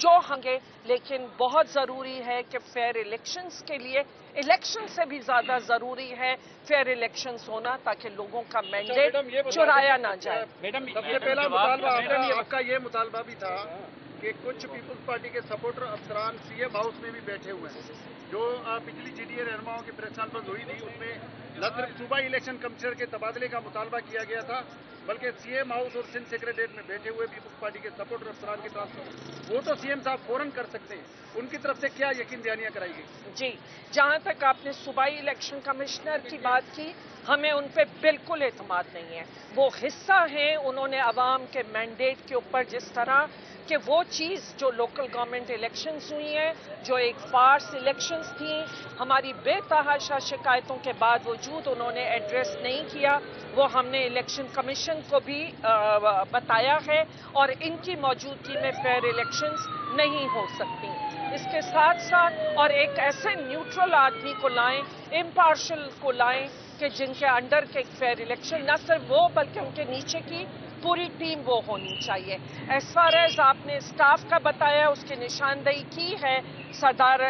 जो हंगे लेकिन बहुत ज़रूरी है कि फेयर इलेक्शंस के लिए इलेक्शन से भी ज़्यादा ज़रूरी है फेयर इलेक्शंस होना ताकि लोगों का मैंडेट चुराया ना जाए। मैडम सबसे पहला मुतालबा आपका ये मुतालबा भी था कि कुछ पीपुल्स पार्टी के सपोर्टर अफसरान सीएम हाउस में भी बैठे हुए हैं। जो पिछली जीडीए रहनुमाओं की प्रेस कॉन्फ्रेंस हुई थी उसमें न सिर्फ़ सूबा इलेक्शन कमिश्नर के तबादले का मुतालबा किया गया था, बल्कि सीएम हाउस और सिंध सेक्रेटरीट में बैठे हुए पीपल्स पार्टी के सपोर्टर अफसरान के ट्रांसफ़र वो तो सीएम साहब फ़ौरन कर सकते हैं। उनकी तरफ़ से क्या यकीन दहानियाँ कराई गई? जी, जहाँ तक आपने सूबाई इलेक्शन कमिश्नर की बात की, हमें उन पे बिल्कुल एतमाद नहीं है। वो हिस्सा हैं, उन्होंने आवाम के मैंडेट के ऊपर जिस तरह कि वो चीज़ जो लोकल गवर्नमेंट इलेक्शंस हुई हैं जो एक फार्स इलेक्शंस थी हमारी बेतहाशा शिकायतों के बाद वजूद उन्होंने एड्रेस नहीं किया। वो हमने इलेक्शन कमीशन को भी आ, बताया है और इनकी मौजूदगी में फेयर इलेक्शंस नहीं हो सकती। इसके साथ साथ और एक ऐसे न्यूट्रल आदमी को लाएँ इम्पार्शल को लाएँ कि जिनके अंडर के फेयर इलेक्शन न सिर्फ़ वो बल्कि उनके नीचे की पूरी टीम वो होनी चाहिए। एज फार एज आपने स्टाफ का बताया, उसकी निशानदेही की है, सरदार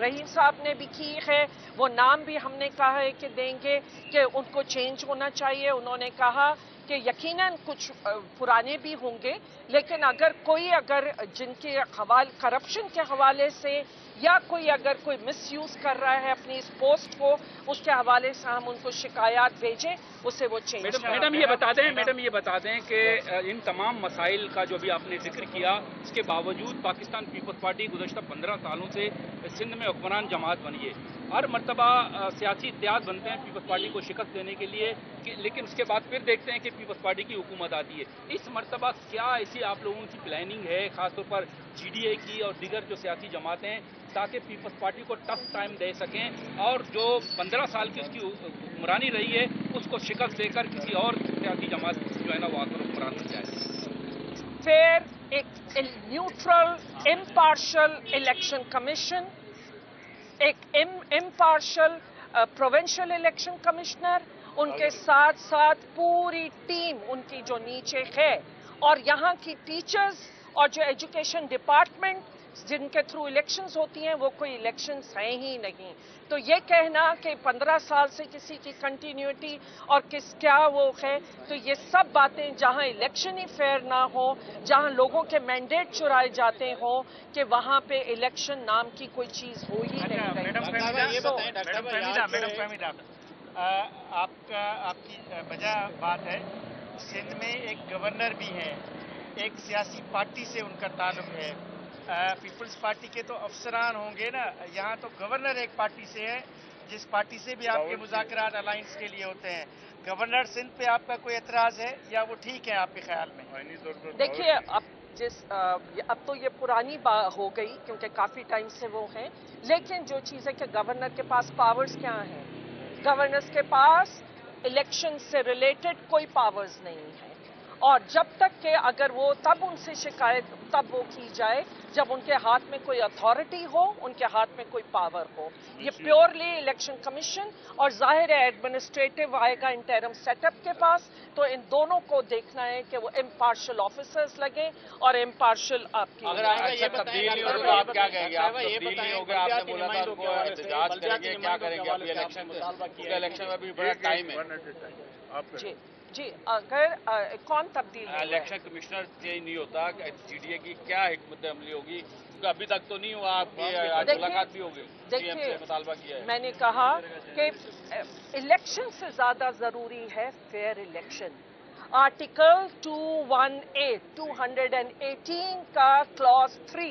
रहीम साहब ने भी की है। वो नाम भी हमने कहा है कि देंगे, कि उनको चेंज होना चाहिए। उन्होंने कहा कि यकीनन कुछ पुराने भी होंगे लेकिन अगर कोई अगर जिनके हवाले करप्शन के हवाले से या कोई अगर कोई मिसयूज कर रहा है अपनी इस पोस्ट को उसके हवाले से हम उनको शिकायत भेजें उसे वो चेंज मैडम मैडम ये बता दें मैडम ये बता दें कि इन तमाम मसाइल का जो भी आपने ज़िक्र किया इसके बावजूद पाकिस्तान पीपल्स पार्टी गुजशत पंद्रह सालों से सिंध में हुक्मरान जमात बनी है। हर मरतबा सियासी इतिहास बनते हैं पीपल्स पार्टी को शिकस्त देने के लिए कि, लेकिन उसके बाद फिर देखते हैं कि पीपल्स पार्टी की हुकूमत आती है। इस मरतबा क्या ऐसी आप लोगों की प्लानिंग है, खासतौर पर जीडीए की और दीगर जो सियासी जमातें हैं, ताकि पीपल्स पार्टी को टफ टाइम दे सकें और जो पंद्रह साल की उसकी हुक्मरानी रही है, उसको शिकस्त देकर किसी और सियासी जमात जो है ना वो आकर हुक्मरान बन जाए। एक न्यूट्रल इम्पार्शल इलेक्शन कमीशन एक इम्पार्शल प्रोविंशियल इलेक्शन कमिश्नर उनके साथ साथ पूरी टीम उनकी जो नीचे है। और यहाँ की टीचर्स और जो एजुकेशन डिपार्टमेंट जिनके थ्रू इलेक्शंस होती हैं वो कोई इलेक्शंस हैं ही नहीं। तो ये कहना कि पंद्रह साल से किसी की कंटिन्यूटी और किस क्या वो है तो ये सब बातें जहाँ इलेक्शन ही फेयर ना हो जहाँ लोगों के मैंडेट चुराए जाते हो कि वहाँ पे इलेक्शन नाम की कोई चीज़ हो ही नहीं आपका आपकी वजह बात है सिंध में एक गवर्नर भी है एक सियासी पार्टी से उनका ताल्लुक है। पीपल्स पार्टी के तो अफसरान होंगे ना। यहाँ तो गवर्नर एक पार्टी से है जिस पार्टी से भी आपके मुजाकर अलायंस के लिए होते हैं। गवर्नर सिंध पे आपका कोई एतराज़ है या वो ठीक है आपके ख्याल में? देखिए अब जिस अब तो ये पुरानी बात हो गई क्योंकि काफ़ी टाइम से वो हैं। लेकिन जो चीज़ है कि गवर्नर के पास पावर्स क्या हैं? गवर्नर्स के पास इलेक्शन से रिलेटेड कोई पावर्स नहीं है। और जब तक के अगर वो तब उनसे शिकायत तब वो की जाए जब उनके हाथ में कोई अथॉरिटी हो उनके हाथ में कोई पावर हो। ये प्योरली इलेक्शन कमीशन और ज़ाहिर है एडमिनिस्ट्रेटिव आएगा इंटरम सेटअप के पास तो इन दोनों को देखना है कि वो इम्पार्शल ऑफिसर्स लगे और इम्पार्शल आपकी अगर आएगा ये तब्दीली हो तो आप क्या कहेंगे? आप तब्दीली हो गया आपने बोला था उनको एहतजाज करेंगे क्या करेंगे? अभी इलेक्शन इलेक्शन में भी बड़ा टाइम है। जी। जी अगर आ, कौन तब्दील इलेक्शन कमिश्नर चेंज नहीं होता जीडीए की क्या हिकमत अमली होगी? क्योंकि अभी तक तो नहीं हुआ आपकी मुलाकात भी होगी देखिए मुतालबा किया है। मैंने कहा कि इलेक्शन से ज़्यादा ज़रूरी है फेयर इलेक्शन। आर्टिकल 218 218 का क्लॉज थ्री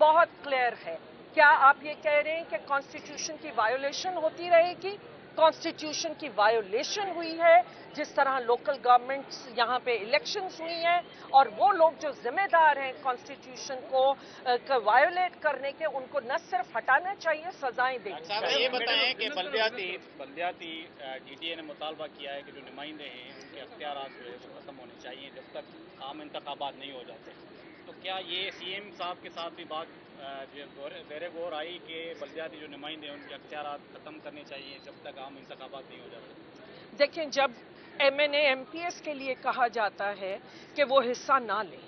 बहुत क्लियर है। क्या आप ये कह रहे हैं कि कॉन्स्टिट्यूशन की वायोलेशन होती रहेगी? कॉन्स्टिट्यूशन की वायोलेशन हुई है जिस तरह लोकल गवर्नमेंट्स यहाँ पे इलेक्शंस हुई हैं और वो लोग जो जिम्मेदार हैं कॉन्स्टिट्यूशन को वायोलेट करने के उनको न सिर्फ़ हटाना चाहिए सजाएँ देनी अच्छा, चाहिए। ये बताएँ कि बल्दियाती बल्दियाती डीटीए ने मुतालबा किया है कि जो नुमाइंदे हैं उनके अख्तियार जो है वो खत्म होने चाहिए जब तक आम इंतबात नहीं हो जाते। तो क्या ये सीएम साहब के साथ भी बात बेरे गौर आई कि बल्दियाती जो नुमाइंदे उनके अख्तियार खत्म करने चाहिए, जब तक आम इंतबात नहीं हो जाते देखें जब M N M P S के लिए कहा जाता है कि वो हिस्सा ना लें,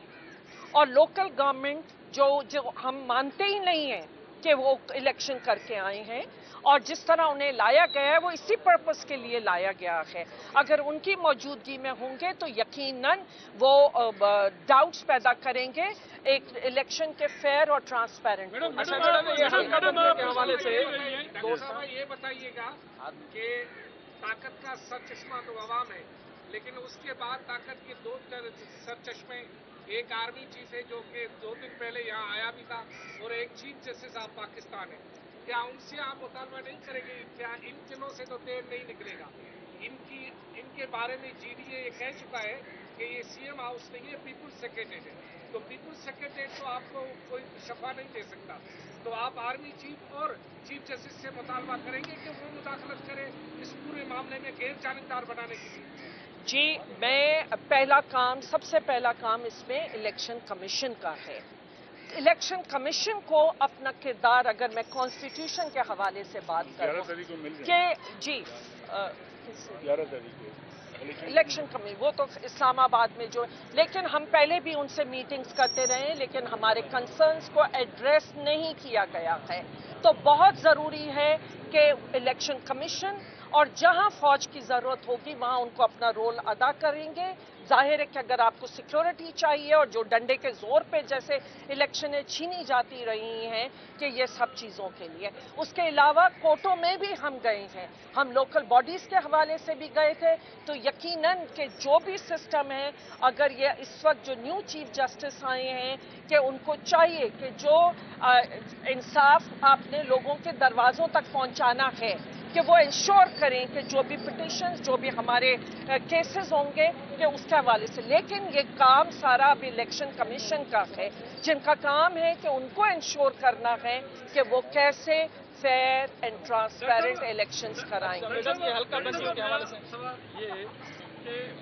और लोकल गवर्नमेंट जो जो हम मानते ही नहीं हैं कि वो इलेक्शन करके आए हैं और जिस तरह उन्हें लाया गया है वो इसी पर्पस के लिए लाया गया है। अगर उनकी मौजूदगी में होंगे तो यकीनन वो डाउट्स पैदा करेंगे एक इलेक्शन के फेयर और ट्रांसपेरेंट अच्छा हवाले से दोस्तों ये बताइएगा कि ताकत का सर चश्मा तो अवाम है लेकिन उसके बाद ताकत के दो सर चश्मे एक आर्मी चीफ है जो कि दो दिन पहले यहाँ आया भी था और एक चीफ जस्टिस ऑफ़ पाकिस्तान है। क्या उनसे आप मुतालबा नहीं करेंगे? क्या इन दिनों से तो तेल नहीं निकलेगा? इनकी, इनके बारे में जीडीए ये कह चुका है कि ये सीएम हाउस नहीं है पीपुल्स सेक्रेटरीट है। तो पीपुल्स सेक्रेटरीट तो आपको कोई शफा नहीं दे सकता। तो आप आर्मी चीफ और चीफ जस्टिस से मुतालबा करेंगे कि वो मुदाखलत करें इस पूरे मामले में गैर जानबदार बनाने के लिए। जी, मैं पहला काम, सबसे पहला काम इसमें इलेक्शन कमीशन का है। इलेक्शन कमीशन को अपना किरदार अगर मैं कॉन्स्टिट्यूशन के हवाले से बात करूँ कि जी इलेक्शन कमीशन। वो तो इस्लामाबाद में जो लेकिन हम पहले भी उनसे मीटिंग्स करते रहे लेकिन हमारे कंसर्न्स को एड्रेस नहीं किया गया है। तो बहुत ज़रूरी है कि इलेक्शन कमीशन और जहाँ फौज की ज़रूरत होगी वहाँ उनको अपना रोल अदा करेंगे। ज़ाहिर है कि अगर आपको सिक्योरिटी चाहिए और जो डंडे के ज़ोर पे जैसे इलेक्शनें छीनी जाती रही हैं कि ये सब चीज़ों के लिए। उसके अलावा कोर्टों में भी हम गए हैं। हम लोकल बॉडीज़ के हवाले से भी गए थे। तो यकीनन कि जो भी सिस्टम है, अगर ये इस वक्त जो न्यू चीफ जस्टिस आए हैं कि उनको चाहिए कि जो इंसाफ आपने लोगों के दरवाजों तक पहुंचाना है कि वो इंश्योर करें कि जो भी पिटिशन जो भी हमारे केसेस होंगे कि उसके हवाले से लेकिन ये काम सारा अब इलेक्शन कमीशन का है जिनका काम है कि उनको इंश्योर करना है कि वो कैसे फेयर एंड ट्रांसपेरेंट इलेक्शन कराएँगे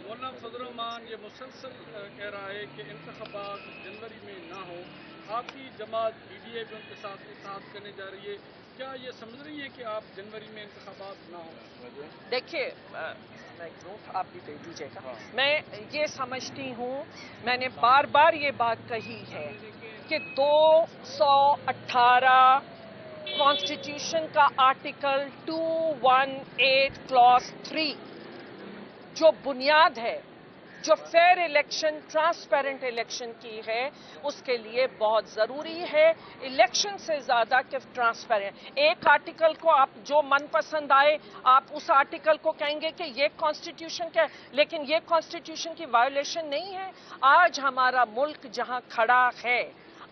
मौलाना ये मुसलसल कह रहा है कि इंतबात जनवरी में ना हो आपकी जमात बी डी ए भी उनके साथ साथ करने जा रही है। क्या ये समझ रही है कि आप जनवरी में इंतबात ना हो? देखिए आप भी दे दीजिएगा। हाँ। मैं ये समझती हूँ मैंने बार बार ये बात कही है कि 218 कॉन्स्टिट्यूशन का आर्टिकल 218 क्लॉज 3 जो बुनियाद है जो फेयर इलेक्शन ट्रांसपेरेंट इलेक्शन की है, उसके लिए बहुत ज़रूरी है। इलेक्शन से ज़्यादा कि ट्रांसपेरेंट एक आर्टिकल को आप जो मनपसंद आए, आप उस आर्टिकल को कहेंगे कि ये कॉन्स्टिट्यूशन क्या लेकिन ये कॉन्स्टिट्यूशन की वायोलेशन नहीं है। आज हमारा मुल्क जहाँ खड़ा है,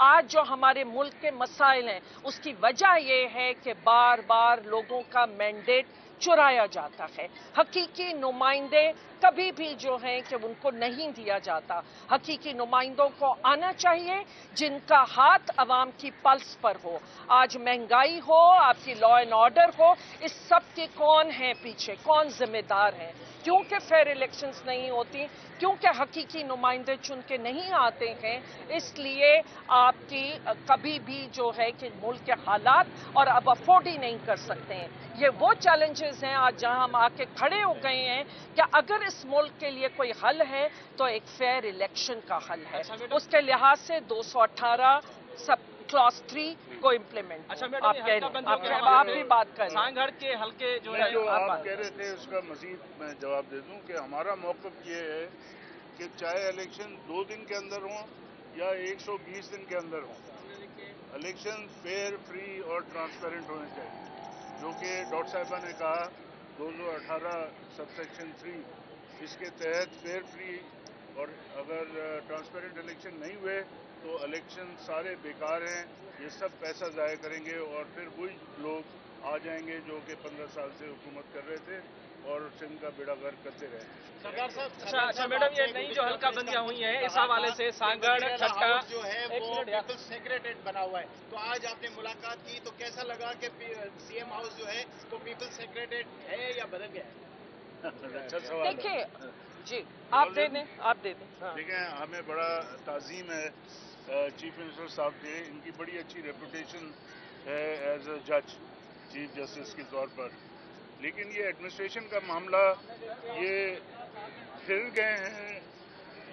आज जो हमारे मुल्क के मसाइल हैं, उसकी वजह यह है कि बार बार लोगों का मैंडेट चुराया जाता है। हकीकी नुमाइंदे कभी भी जो है कि उनको नहीं दिया जाता। हकीकी नुमाइंदों को आना चाहिए जिनका हाथ अवाम की पल्स पर हो। आज महँगाई हो, आपकी लॉ एंड ऑर्डर हो, इस सब के कौन है पीछे? कौन जिम्मेदार है? क्योंकि फेयर इलेक्शंस नहीं होती, क्योंकि हकीकी नुमाइंदे चुन के नहीं आते हैं, इसलिए आपकी कभी भी जो है कि मुल्क के हालात और अब अफोर्ड ही नहीं कर सकते हैं। ये वो चैलेंजेस हैं आज जहाँ हम आके खड़े हो गए हैं कि अगर इस मुल्क के लिए कोई हल है तो एक फेयर इलेक्शन का हल है। अच्छा उसके लिहाज से 218 सब क्लॉस थ्री को इम्प्लीमेंट अच्छा आप कह रहे आप, आप भी बात कर सांगढ़ के हल्के जो है जो आप कह रहे थे उसका मजीद मैं जवाब दे दूँ कि हमारा मौकफ ये है कि चाहे इलेक्शन दो दिन के अंदर हो या 120 दिन के अंदर हो इलेक्शन फेयर फ्री और ट्रांसपेरेंट होने चाहिए। जो कि डॉक्टर साहिबा ने कहा 2018 सबसेक्शन थ्री इसके तहत फेयर फ्री और अगर ट्रांसपेरेंट इलेक्शन नहीं हुए तो इलेक्शन सारे बेकार हैं। ये सब पैसा ज़ाय करेंगे और फिर वही लोग आ जाएँगे जो कि पंद्रह साल से हुकूमत कर रहे थे और सिंध का बेड़ा गर्क करते रहे। अच्छा अच्छा मैडम ये नई जो हल्का बंदियाँ हुई हैं इस हवाले से सांगड़ खट्टा जो है वो पीपल्स सेक्रेटरीट बना हुआ है। तो आज आपने मुलाकात की तो कैसा लगा कि सीएम हाउस जो है वो पीपल्स सेक्रेटरीट है या बदल गया है? देखिए जी आप दे दें आप दे दें। हाँ। देखिए हमें बड़ा ताजीम है चीफ मिनिस्टर साहब के इनकी बड़ी अच्छी रेपुटेशन है एज अ जज चीफ जस्टिस के तौर पर। लेकिन ये एडमिनिस्ट्रेशन का मामला ये फिर गए हैं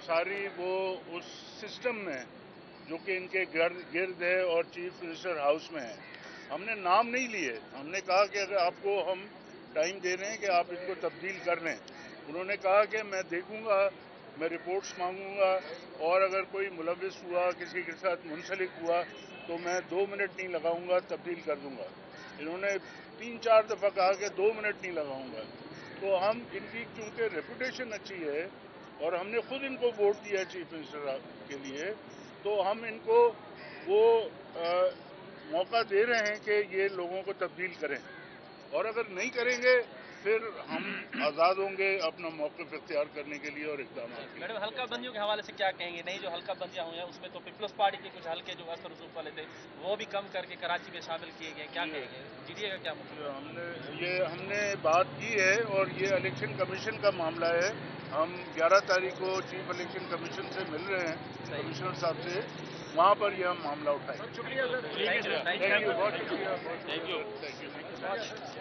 सारी वो उस सिस्टम में जो कि इनके गिर्द गिर्द है और चीफ मिनिस्टर हाउस में है। हमने नाम नहीं लिए हमने कहा कि अगर आपको हम टाइम दे रहे हैं कि आप इनको तब्दील कर लें। उन्होंने कहा कि मैं देखूँगा मैं रिपोर्ट्स मांगूँगा और अगर कोई मुलविस हुआ किसी के साथ मुंसलिक हुआ तो मैं दो मिनट नहीं लगाऊँगा तब्दील कर दूँगा। इन्होंने तीन चार दफ़ा कहा कि दो मिनट नहीं लगाऊँगा। तो हम इनकी चूँकि रेपुटेशन अच्छी है और हमने खुद इनको वोट दिया चीफ मिनिस्टर के लिए तो हम इनको वो आ, मौका दे रहे हैं कि ये लोगों को तब्दील करें। और अगर नहीं करेंगे फिर हम आज़ाद होंगे अपना मौकफ इख्तियार करने के लिए और इकदाम मैडम हल्का बंदियों के हवाले से क्या कहेंगे? नहीं जो हल्का बंदियाँ हुई हैं उसमें तो पीपल्स पार्टी के कुछ हल्के जो असर रसूख वाले थे वो भी कम करके कराची में शामिल किए गए। क्या कहेंगे? जीडीए का क्या मतलब? हमने ये हमने बात की है और ये इलेक्शन कमीशन का मामला है। हम 11 तारीख को चीफ इलेक्शन कमीशन से मिल रहे हैं कमिश्नर साहब से। वहाँ पर यह हम मामला उठाएँगे शुक्रिया थैंक यू बहुत शुक्रिया थैंक यू थैंक यू